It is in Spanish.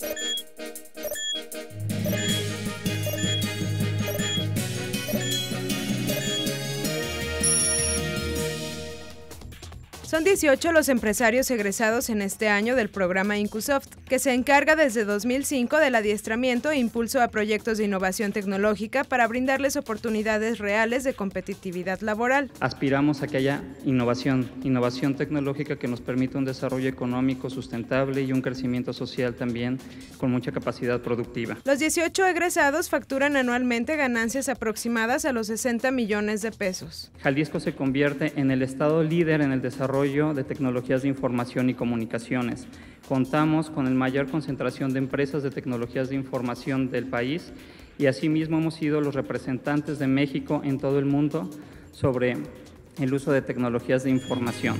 you. Son 18 los empresarios egresados en este año del programa Incusoft, que se encarga desde 2005 del adiestramiento e impulso a proyectos de innovación tecnológica para brindarles oportunidades reales de competitividad laboral. Aspiramos a que haya innovación, innovación tecnológica que nos permita un desarrollo económico sustentable y un crecimiento social también con mucha capacidad productiva. Los 18 egresados facturan anualmente ganancias aproximadas a los 60 millones de pesos. Jalisco se convierte en el estado líder en el desarrollo de tecnologías de información y comunicaciones. Contamos con el mayor concentración de empresas de tecnologías de información del país y asimismo hemos sido los representantes de México en todo el mundo sobre el uso de tecnologías de información.